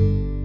you